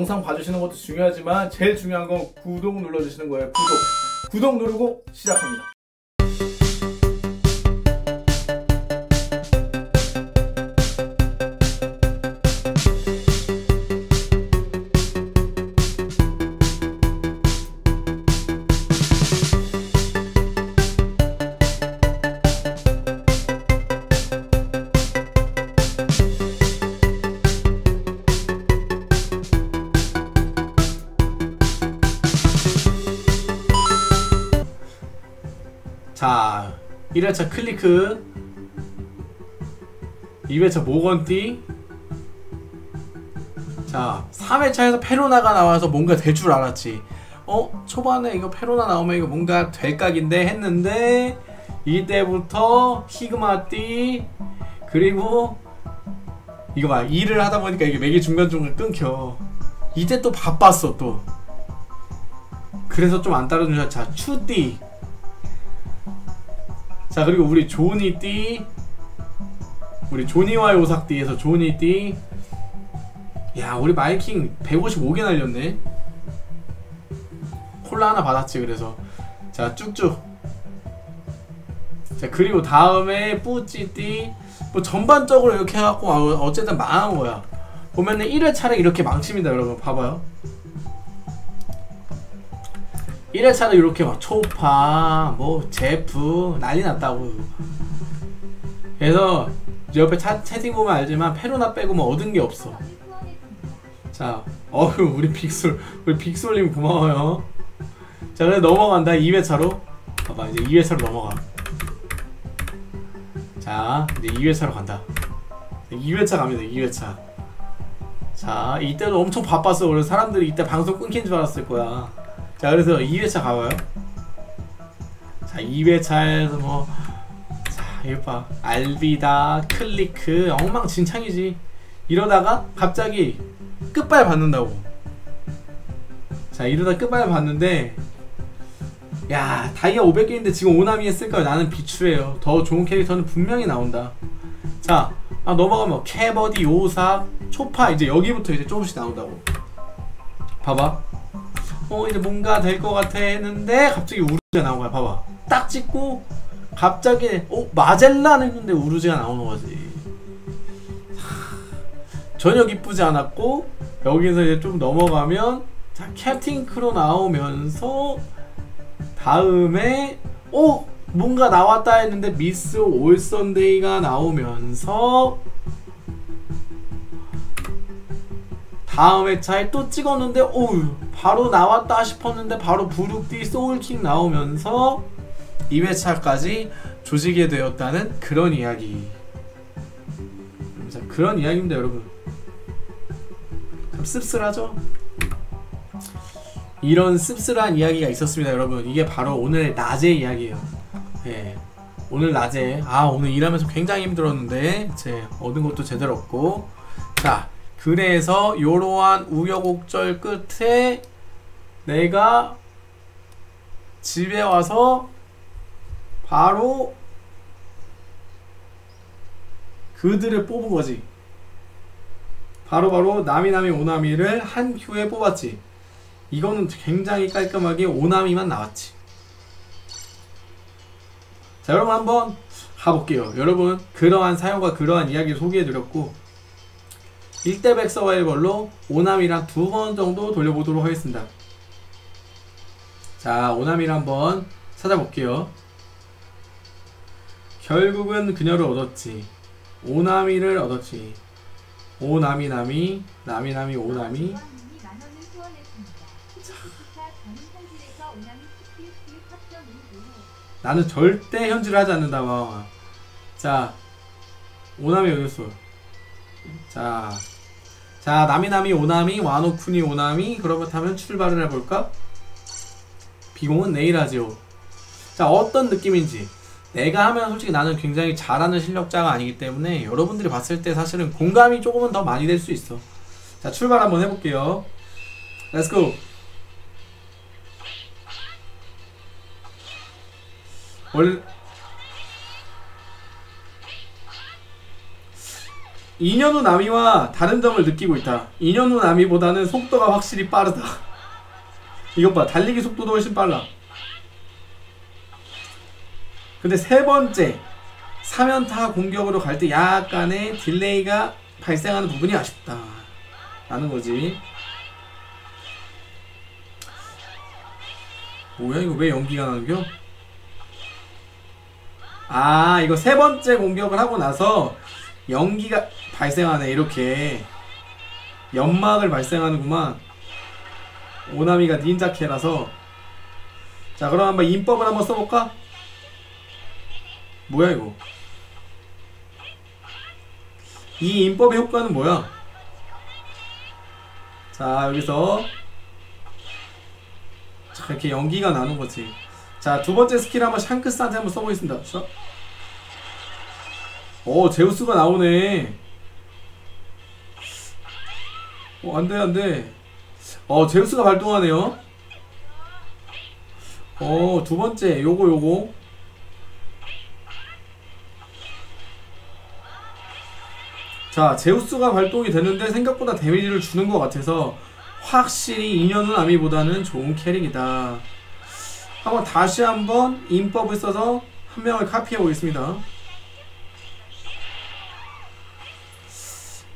영상 봐주시는 것도 중요하지만 제일 중요한 건 구독 눌러주시는 거예요. 구독. 구독 누르고 시작합니다. 1회차 클리크 2회차 모건띠. 자 3회차에서 페로나가 나와서 뭔가 될 줄 알았지. 어? 초반에 이거 페로나 나오면 이거 뭔가 될 각인데 했는데 이때부터 히그마띠 그리고 이거 봐 일을 하다 보니까 이게 맥이 중간중간 끊겨. 이때 또 바빴어 또. 그래서 좀 안 따라주셔 자 추띠 자 그리고 우리 조니 띠 우리 조니와의 오삭띠에서 조니 띠. 야 우리 마이킹 155개 날렸네. 콜라 하나 받았지 그래서. 자 쭉쭉. 자 그리고 다음에 뿌찌띠. 뭐 전반적으로 이렇게 해갖고 어- 어쨌든 망한 거야. 보면은 1회차를 이렇게 망칩니다 여러분. 봐봐요 1회차를 이렇게 막 초파 뭐 제프 난리 났다고. 그래서 옆에 차, 채팅 보면 알지만 페로나 빼고 뭐 얻은 게 없어. 자 어휴 우리 빅솔 우리 빅솔님 고마워요. 자 그래 넘어간다 2회차로. 봐봐 이제 2회차로 넘어가. 자 이제 2회차로 간다. 2회차 갑니다 2회차. 자 이때도 엄청 바빴어. 그래서 사람들이 이때 방송 끊긴 줄 알았을 거야 자 그래서 2회차 가봐요. 자 2회차에서 뭐자 이거 봐. 알비다 클리크 엉망진창이지. 이러다가 갑자기 끝발 받는다고. 자 이러다 끝발 받는데 야 다이아 500개인데 지금 오나미 했을까요? 나는 비추해요. 더 좋은 캐릭터는 분명히 나온다. 자 아, 넘어가면 캐버디 요사 초파 이제 여기부터 이제 조금씩 나온다고. 봐봐 어 이제 뭔가 될 것 같아 했는데 갑자기 우르지가 나온 거야 봐봐. 딱 찍고 갑자기 어 마젤란 했는데 우르지가 나오는 거지. 하, 전혀 기쁘지 않았고 여기서 이제 좀 넘어가면 자 캡틴 크로 나오면서 다음에 어 뭔가 나왔다 했는데 미스 올선데이가 나오면서 다음 회차에 또 찍었는데 오우 바로 나왔다 싶었는데 바로 부룩디 소울킹 나오면서 2회차까지 조지게 되었다는 그런 이야기. 자, 그런 이야기입니다 여러분. 참 씁쓸하죠? 이런 씁쓸한 이야기가 있었습니다 여러분. 이게 바로 오늘 낮의 이야기예요. 예. 오늘 낮에 아 오늘 일하면서 굉장히 힘들었는데 제 얻은 것도 제대로 없고. 자 그래서 이러한 우여곡절 끝에 내가 집에 와서 바로 그들을 뽑은 거지. 바로 바로 나미나미 오나미를 한 큐에 뽑았지. 이거는 굉장히 깔끔하게 오나미만 나왔지. 자, 여러분 한번 가볼게요. 여러분, 그러한 사연과 그러한 이야기를 소개해드렸고, 1대100 서바이벌로 오나미랑 두 번 정도 돌려보도록 하겠습니다. 자, 오나미를 한번 찾아볼게요. 결국은 그녀를 얻었지. 오나미를 얻었지. 오나미나미, 나미나미, 오나미. 나는 절대 현질을 하지 않는다. 와. 자, 오나미 어딨어? 자, 자 나미나미 오나미 와노쿠니 오나미 그렇다면 출발을 해볼까? 비공은 내일 하지요. 자 어떤 느낌인지 내가 하면 솔직히 나는 굉장히 잘하는 실력자가 아니기 때문에 여러분들이 봤을 때 사실은 공감이 조금은 더 많이 될 수 있어. 자 출발 한번 해볼게요. Let's go. 원래 2년 후 나미와 다른 점을 느끼고 있다. 2년 후 나미보다는 속도가 확실히 빠르다. 이것 봐, 달리기 속도도 훨씬 빨라. 근데 세 번째, 3연타 공격으로 갈 때 약간의 delay가 발생하는 부분이 아쉽다. 라는 거지. 뭐야, 이거 왜 연기가 나는겨? 아, 이거 세 번째 공격을 하고 나서 연기가 발생하네, 이렇게. 연막을 발생하는구만. 오나미가 닌자캐라서. 자, 그럼 한번 인법을 한번 써볼까? 뭐야, 이거? 이 인법의 효과는 뭐야? 자, 여기서. 자, 이렇게 연기가 나는 거지. 자, 두 번째 스킬 한번 샹크스한테 한번 써보겠습니다. 자. 오, 제우스가 나오네. 어, 안 돼, 안 돼. 어, 제우스가 발동하네요. 어, 두 번째, 요거, 요거. 자, 제우스가 발동이 되는데 생각보다 데미지를 주는 것 같아서 확실히 인연은 아미보다는 좋은 캐릭이다. 한번 다시 한번 인법을 써서 한 명을 카피해 보겠습니다.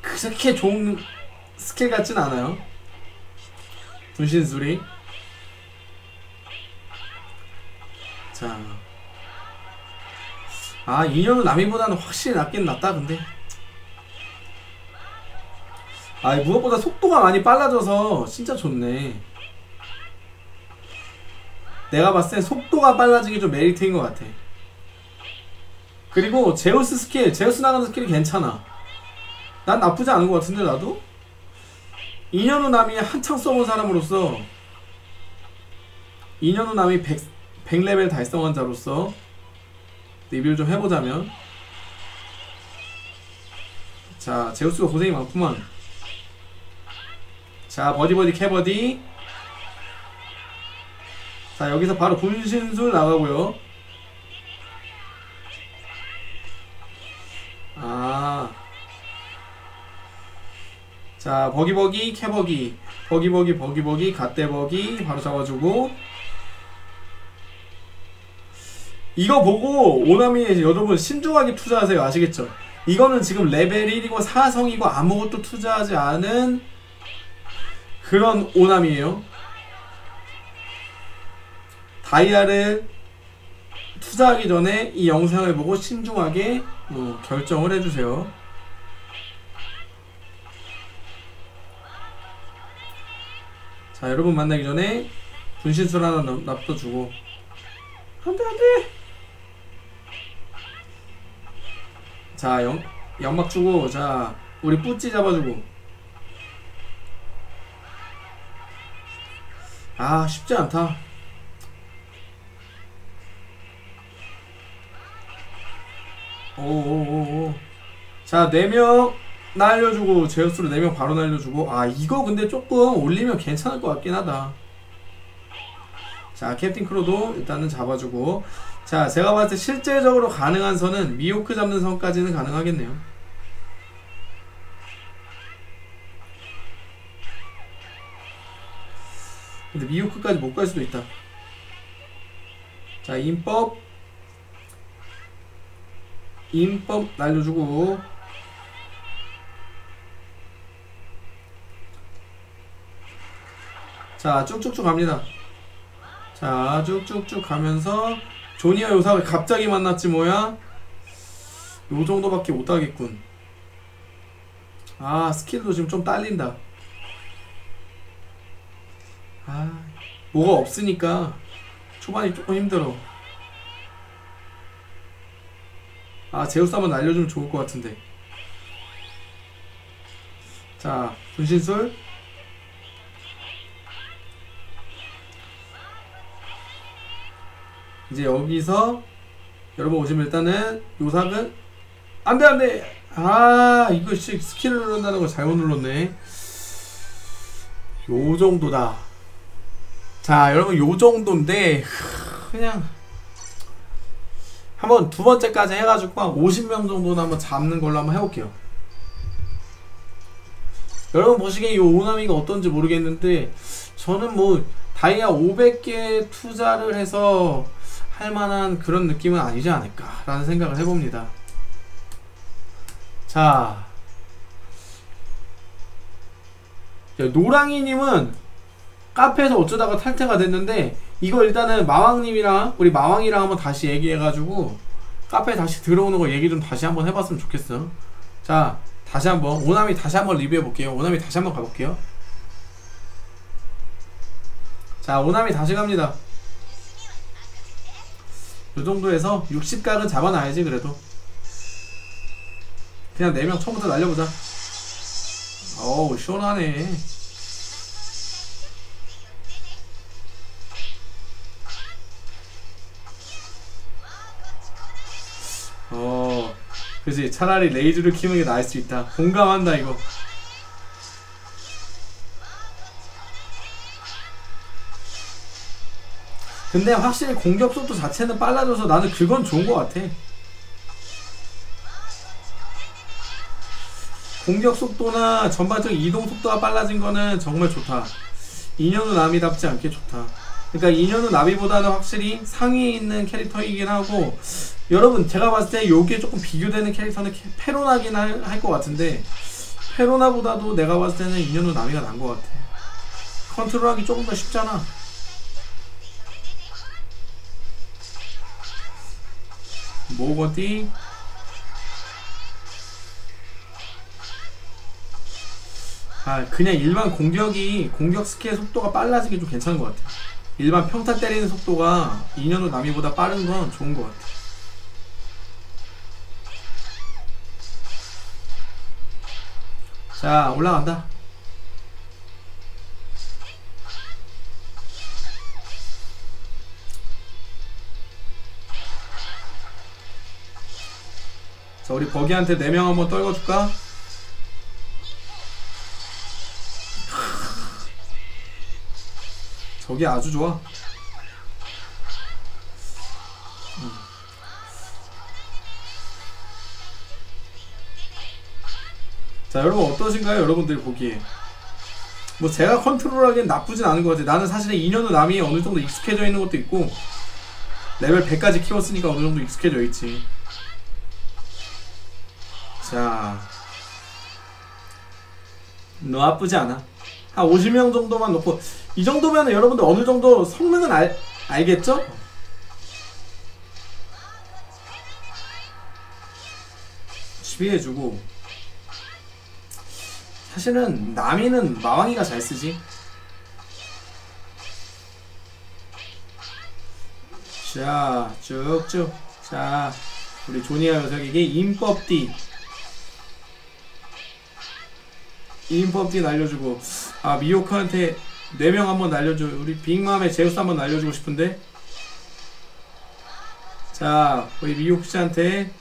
그렇게 좋은 스킬 같진 않아요. 분신술이. 자. 아, 인연은 남이보다는 확실히 낫긴 낫다, 근데. 아, 무엇보다 속도가 많이 빨라져서 진짜 좋네. 내가 봤을 때 속도가 빨라진 게 좀 메리트인 것 같아. 그리고 제우스 스킬, 제우스 나가는 스킬이 괜찮아. 난 나쁘지 않은 것 같은데 나도? 2년 후 나미 한창 써본 사람으로서 2년 후 나미 100, 100레벨 달성한 자로서 리뷰를 좀 해보자면. 자 제우스가 고생이 많구만. 자 버기버기 캐버기. 자 여기서 바로 분신술 나가고요 자, 버기버기, 캐버기, 버기버기, 버기버기, 갓대버기 바로 잡아주고 이거 보고 오나미 여러분 신중하게 투자하세요. 아시겠죠? 이거는 지금 레벨 1이고 4성이고 아무것도 투자하지 않은 그런 오남이에요. 다이아를 투자하기 전에 이 영상을 보고 신중하게 뭐 결정을 해주세요. 자, 여러분 만나기 전에 분신술 하나 납- 납둬주고 안돼 안돼. 자, 연, 연막 주고 자 우리 뿌찌 잡아주고 아 쉽지 않다. 오오오오. 자, 4명 날려주고, 제우스로 4명 바로 날려주고. 아, 이거 근데 조금 올리면 괜찮을 것 같긴 하다. 자, 캡틴 크로도 일단은 잡아주고. 자, 제가 봤을 때 실제적으로 가능한 선은 미호크 잡는 선까지는 가능하겠네요. 근데 미호크까지 못 갈 수도 있다. 자, 인법. 인법 날려주고. 자, 쭉쭉쭉 갑니다. 자, 쭉쭉쭉 가면서 조니아 요사를 갑자기 만났지 뭐야? 요 정도밖에 못 하겠군. 아, 스킬도 지금 좀 딸린다. 아, 뭐가 없으니까 초반이 조금 힘들어. 아, 제우스 한번 날려주면 좋을 것 같은데. 자, 분신술. 이제 여기서 여러분 오시면 일단은 요삭은 안돼 안돼. 아 이거 씨 스킬을 누른다는 거 잘못 눌렀네. 요 정도다. 자 여러분 요 정도인데 그냥 한번 두 번째까지 해가지고 한 50명 정도는 한번 잡는 걸로 한번 해볼게요. 여러분 보시기에 이 오나미가 어떤지 모르겠는데 저는 뭐 다이아 500개 투자를 해서 할 만한 그런 느낌은 아니지 않을까라는 생각을 해봅니다. 자, 노랑이님은 카페에서 어쩌다가 탈퇴가 됐는데 이거 일단은 마왕님이랑 우리 마왕이랑 한번 다시 얘기해가지고 카페 다시 들어오는 거 얘기 좀 다시 한번 해봤으면 좋겠어. 자, 다시 한번 오나미 다시 한번 리뷰해 볼게요. 오나미 다시 한번 가볼게요. 자, 오나미 다시 갑니다. 요 정도에서 60각은 잡아놔야지 그래도. 그냥 4명 처음부터 날려보자. 어우 시원하네. 어, 그지 차라리 레이즈를 키우는 게 나을 수 있다. 공감한다 이거. 근데 확실히 공격 속도 자체는 빨라져서 나는 그건 좋은 것 같아. 공격 속도나 전반적인 이동 속도가 빨라진 거는 정말 좋다. 인연우 나미답지 않게 좋다. 그러니까 인연우 나비보다는 확실히 상위에 있는 캐릭터이긴 하고 여러분 제가 봤을 때 요게 조금 비교되는 캐릭터는 캐- 페로나긴 할 것 같은데 페로나보다도 내가 봤을 때는 2년 후 나미가 나은 것 같아. 컨트롤하기 조금 더 쉽잖아. 모거디 아 그냥 일반 공격이 공격 스킬 속도가 빨라진 게 좀 괜찮은 것 같아 일반 평타 때리는 속도가 2년 후 남이보다 빠른 건 좋은 것 같아 자 올라간다 우리 버기한테 4명 한번 떨궈줄까? 저기 아주 좋아 음. 자 여러분 어떠신가요 여러분들이 보기에 뭐 제가 컨트롤하기엔 나쁘진 않은 것 같아요 나는 사실은 2년 후 나미 어느 정도 익숙해져 있는 것도 있고 레벨 100까지 키웠으니까 어느 정도 익숙해져 있지 자, 나쁘지 않아. 한 50명 정도만 놓고 이 정도면 여러분들 어느 정도 성능은 알, 알겠죠? 시비해주고 사실은 남이는 마왕이가 잘 쓰지. 자, 쭉쭉. 자, 우리 조니아 녀석에게 인법 D. 인법디 날려주고 아 미호크한테 4명 한번 날려줘. 우리 빅맘의 제우스 한번 날려주고 싶은데. 자 우리 미호크 씨한테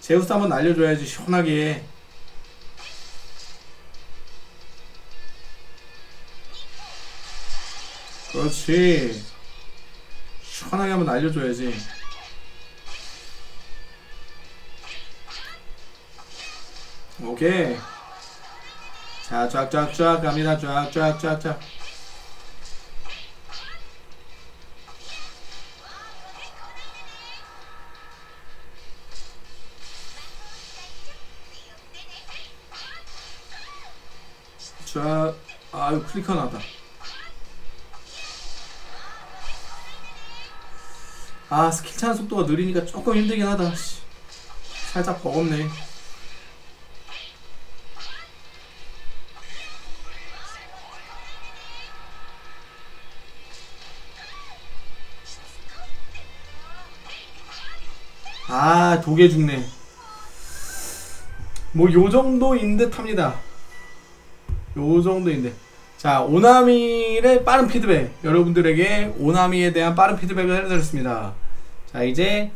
제우스 한번 날려줘야지 시원하게. 그렇지. 시원하게 한번 날려줘야지. 오케이 자, 쫙쫙쫙 갑니다. 쫙쫙쫙쫙. 쫙. 아유, 클릭 하 나 다. 아, 스킬 차는 속도가 느리니까 조금 힘들긴 하다. 씨. 살짝 버겁네. 아 독에 죽네. 뭐 요 정도인 듯 합니다. 요 정도인 듯자 오나미의 빠른 피드백. 여러분들에게 오나미에 대한 빠른 피드백을 해드렸습니다. 자 이제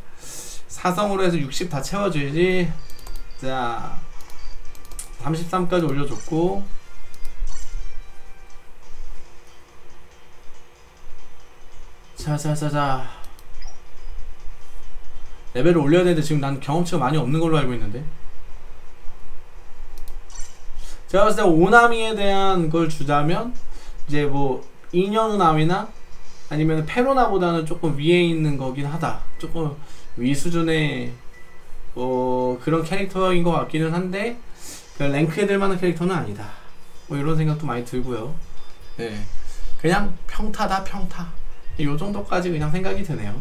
사성으로 해서 60 다 채워줘야지. 자 33까지 올려줬고. 자자자자 레벨을 올려야 되는데 지금 난 경험치가 많이 없는 걸로 알고 있는데 제가 봤을 때 오나미에 대한 걸 주자면 이제 뭐 인연우나미나 아니면 페로나보다는 조금 위에 있는 거긴 하다. 조금 위 수준의 어 그런 캐릭터인 것 같기는 한데 그 랭크에 될 만한 캐릭터는 아니다. 뭐 이런 생각도 많이 들고요. 네, 그냥 평타다 평타. 이 정도까지 그냥 생각이 드네요.